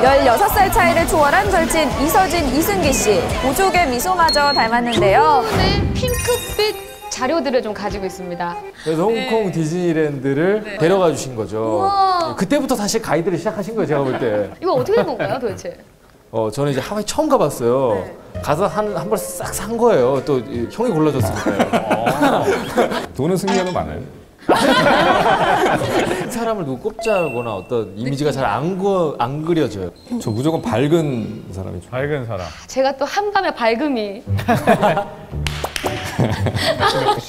16살 차이를 초월한 절친 이서진, 이승기 씨. 보조개 미소마저 닮았는데요. 네, 핑크빛 자료들을 좀 가지고 있습니다. 그래서 홍콩 디즈니랜드를 데려가 주신 거죠. 우와. 그때부터 사실 가이드를 시작하신 거예요, 제가 볼 때. 이거 어떻게 된 건가요, 도대체? 어, 저는 이제 하와이 처음 가봤어요. 가서 한, 한 벌 싹 산 거예요. 또 이, 형이 골라줬으니까요. 돈은 승리하면 많아요. 사람을 누구 꼽자거나 어떤 이미지가 잘 안 안 그려져요. 저 무조건 밝은 사람이 좋아요. 밝은 사람. 제가 또 한밤의 밝음이.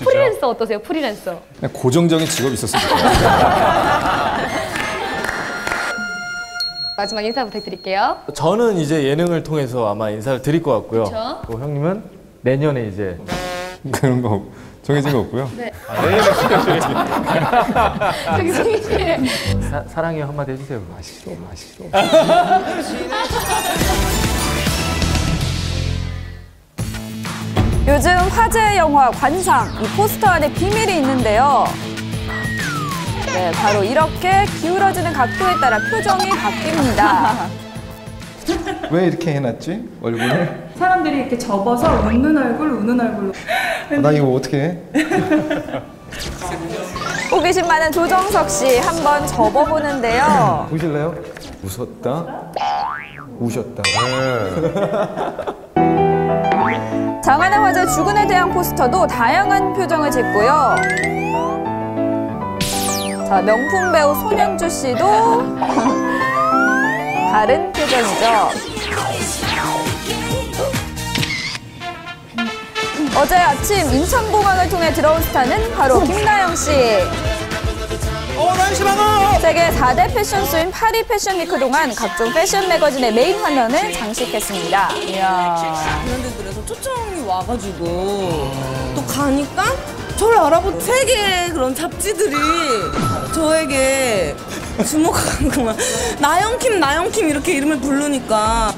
프리랜서 어떠세요, 프리랜서? 그냥 고정적인 직업이 있었으면 좋겠어요. 마지막 인사 부탁드릴게요. 저는 이제 예능을 통해서 아마 인사를 드릴 것 같고요. 또 형님은 내년에 이제 그런 거 정해진 거 없고요. 저기 승희 씨. 사, 사랑해 한마디 해주세요. 아, 싫어, 아, 싫어. 요즘 화제의 영화 관상, 이 포스터 안에 비밀이 있는데요. 네, 바로 이렇게 기울어지는 각도에 따라 표정이 바뀝니다. 왜 이렇게 해놨지? 얼굴을? 사람들이 이렇게 접어서 웃는 얼굴, 우는 얼굴로. 아, 나 이거 어떻게 해? 호기심 많은 조정석 씨 한번 접어보는데요. 보실래요? 웃었다, 우셨다. 장안의 화제 죽은에 대한 포스터도 다양한 표정을 짓고요. 자, 명품 배우 손현주 씨도 다른 표정이죠. 어제 아침 인천 공항을 통해 들어온 스타는 바로 김나영 씨. 세계 4대 패션쇼인 파리 패션위크 동안 각종 패션 매거진의 메인 화면을 장식했습니다. 이런 데들에서 초청이 와가지고 또 가니까 저를 알아본 세계의 그런 잡지들이 저에게 주목하는구만 나영킴 나영킴 이렇게 이름을 부르니까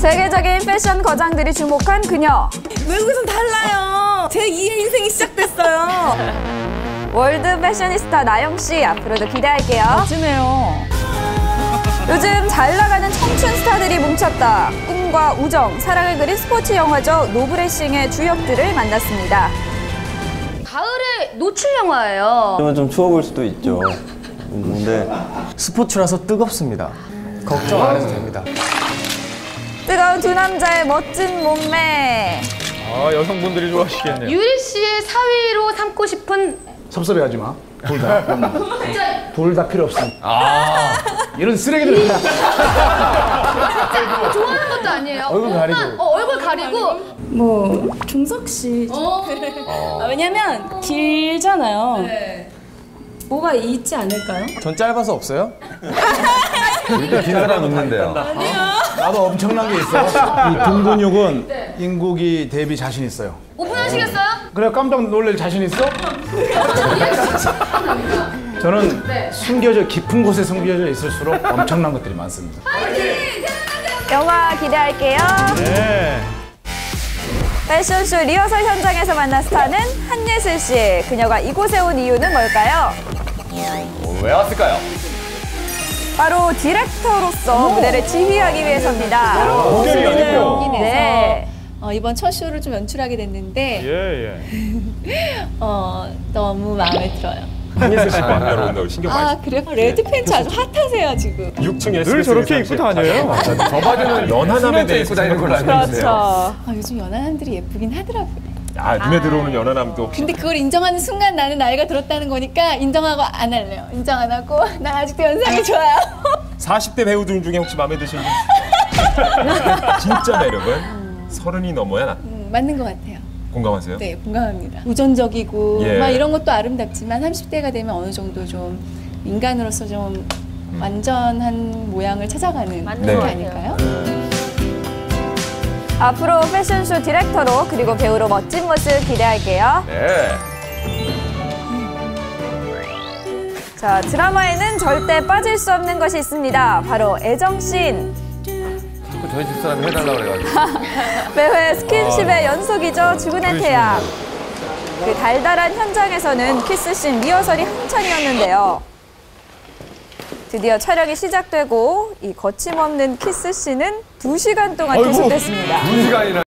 세계적인 패션 거장들이 주목한 그녀. 외국에선 달라요 제 2의 인생이 시작됐어요 world fashionista 나영 씨 앞으로도 기대할게요. 멋지네요. 요즘 잘 나가는 청춘 스타들이 뭉쳤다. 꿈과 우정, 사랑을 그린 스포츠 영화죠. 노브레싱의 주역들을 만났습니다. 가을에 노출 영화예요. 그러면 좀 추워 보일 수도 있죠. 근데 스포츠라서 뜨겁습니다. 걱정 안 해도 됩니다. 뜨거운 두 남자의 멋진 몸매. 아, 여성분들이 좋아하시겠네요. 유리 씨의 사위로 삼고 싶은 섭섭해하지 마. 둘 다. 둘 다 필요 없어. 아. 이런 쓰레기들. 좋아하는 것도 아니에요. 얼굴 가리고. 어, 얼굴 가리고. 뭐, 종석 씨. 어. 아, 왜냐면 길잖아요. 뭐가 있지 않을까요? 전 짧아서 없어요? 긴 사람 있는데요. 나도 엄청난 게 있어. 이 등근육은 인국이 대비 자신 있어요. 오픈하시겠어요? 그래 깜짝 놀랄 자신 있어? 저는 숨겨져 깊은 곳에 숨겨져 있을수록 엄청난 것들이 많습니다. 영화 기대할게요. 네. 패션쇼 리허설 현장에서 만난 스타는 한예슬 씨. 그녀가 이곳에 온 이유는 뭘까요? 왜 왔을까요? 바로 디렉터로서 무대를 지휘하기 위해서입니다. 아니고요. 네. 어, 이번 첫 쇼를 좀 연출하게 됐는데 예, 예. 어, 너무 마음에 들어요. 한예슬 씨가 만나러 온다고 신경 많이 아 그래요? 레드 팬츠 아주 핫하세요 지금. 6층에 늘 저렇게 입고 다녀요. 저 바지는 연하남에 입고 다니는 걸로 알고 있어요. 아, 요즘 연하남들이 예쁘긴 하더라고요. 아, 눈에 들어오는 연하남도 근데 그걸 인정하는 순간 나는 나이가 들었다는 거니까 인정하고 안 할래요. 인정 안 하고 나 아직도 연상이 좋아요. 40대 배우들 중에 혹시 마음에 드시는 분? 진짜 매력은 서른이 넘어야 나. 음, 맞는 것 같아요. 공감하세요? 네, 공감합니다. 우전적이고 예. 막 이런 것도 아름답지만 30대가 되면 어느 정도 좀 인간으로서 좀 완전한 모양을 찾아가는 맞는 게것 아닐까요? 앞으로 패션쇼 디렉터로 그리고 배우로 멋진 모습 기대할게요. 네. 자, 드라마에는 절대 빠질 수 없는 것이 있습니다. 바로 애정씬. 저희 집사람이 해달라고 그래가지고. 매회 스킨십의 연속이죠. 주군의 태양. 그 달달한 현장에서는 키스씬 리허설이 한창이었는데요. 드디어 촬영이 시작되고 이 거침없는 키스 씬은 두시간 동안 계속됐습니다. 두 시간이나.